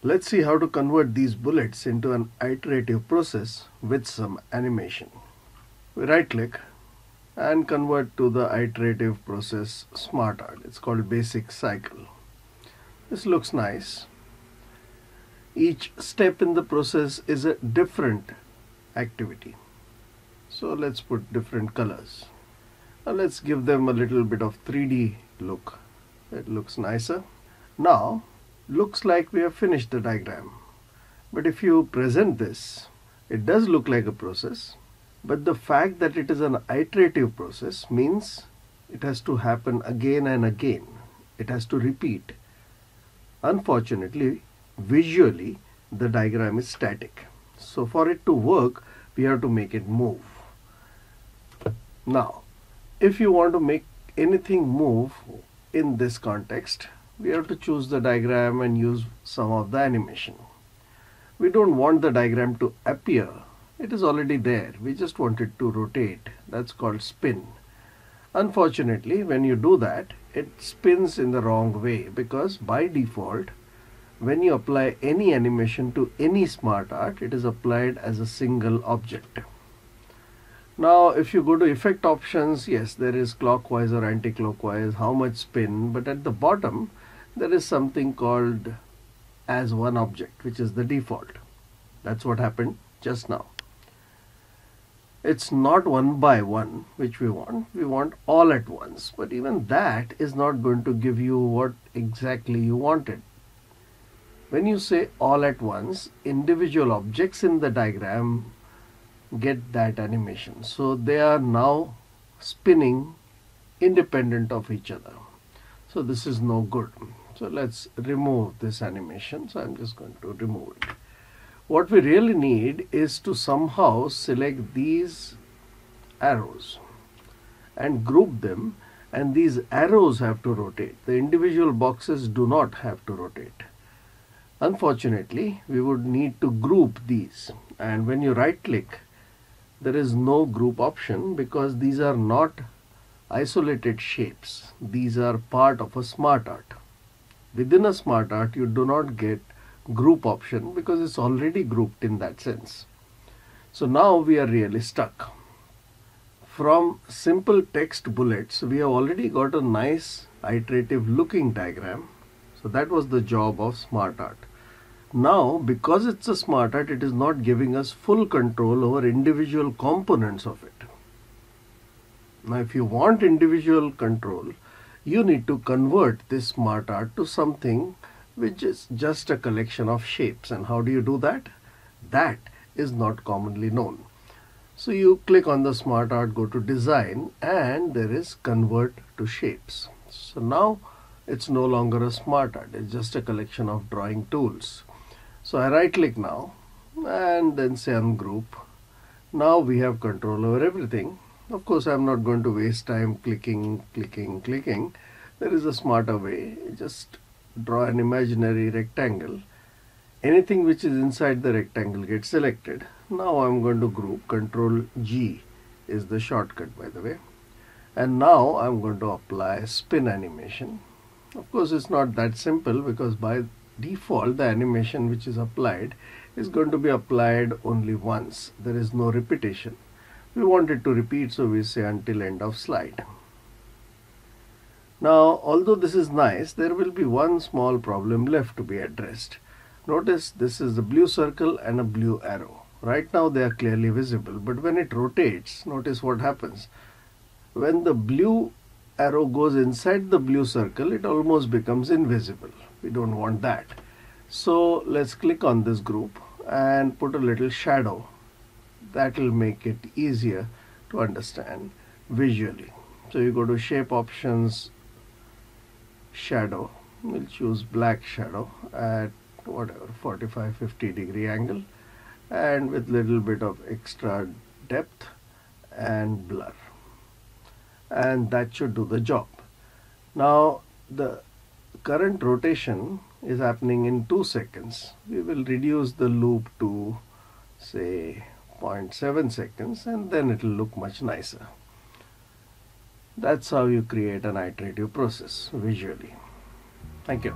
Let's see how to convert these bullets into an iterative process with some animation. We right click and convert to the iterative process smart art. It's called basic cycle. This looks nice. Each step in the process is a different activity. So let's put different colors. Now let's give them a little bit of 3D look. It looks nicer. Now looks like we have finished the diagram. But if you present this, it does look like a process. But the fact that it is an iterative process means it has to happen again and again. It has to repeat. Unfortunately, visually, the diagram is static. So for it to work, we have to make it move. Now, if you want to make anything move in this context, we have to choose the diagram and use some of the animation. We don't want the diagram to appear. It is already there. We just want it to rotate. That's called spin. Unfortunately, when you do that, it spins in the wrong way because by default, when you apply any animation to any smart art, it is applied as a single object. Now, if you go to effect options, yes, there is clockwise or anti-clockwise, how much spin, but at the bottom, there is something called as one object, which is the default. That's what happened just now. It's not one by one, which we want. We want all at once. But even that is not going to give you what exactly you wanted. When you say all at once, individual objects in the diagram get that animation. So they are now spinning independent of each other. So this is no good. So let's remove this animation. So I'm just going to remove it. What we really need is to somehow select these arrows and group them and these arrows have to rotate. The individual boxes do not have to rotate. Unfortunately, we would need to group these and when you right click there is no group option because these are not isolated shapes. These are part of a smart art within a smart art you do not get group option because it's already grouped in that sense. So now we are really stuck. From simple text bullets, we have already got a nice iterative looking diagram. So that was the job of smart art. Now, because it's a smart art, it is not giving us full control over individual components of it. Now, if you want individual control, you need to convert this smart art to something which is just a collection of shapes. And how do you do that? That is not commonly known. So you click on the smart art, go to design, and there is convert to shapes. So now it's no longer a smart art, it's just a collection of drawing tools. So I right click now and then say ungroup. Now we have control over everything of course, I'm not going to waste time clicking, clicking, clicking. There is a smarter way. Just draw an imaginary rectangle. Anything which is inside the rectangle gets selected. Now I'm going to group. Control G is the shortcut by the way. And now I'm going to apply spin animation. Of course, it's not that simple because by default the animation which is applied is going to be applied only once. There is no repetition we want it to repeat so we say until end of slide. Now although this is nice there will be one small problem left to be addressed. Notice this is a blue circle and a blue arrow. Right now they are clearly visible but when it rotates notice what happens. When the blue arrow goes inside the blue circle it almost becomes invisible. We don't want that. So let's click on this group and put a little shadow that will make it easier to understand visually. So you go to shape options shadow. We'll choose black shadow at whatever 45 50 degree angle and with little bit of extra depth and blur. And that should do the job. Now the current rotation is happening in 2 seconds. We will reduce the loop to say 0.7 seconds and then it will look much nicer. That's how you create an iterative process visually. Thank you.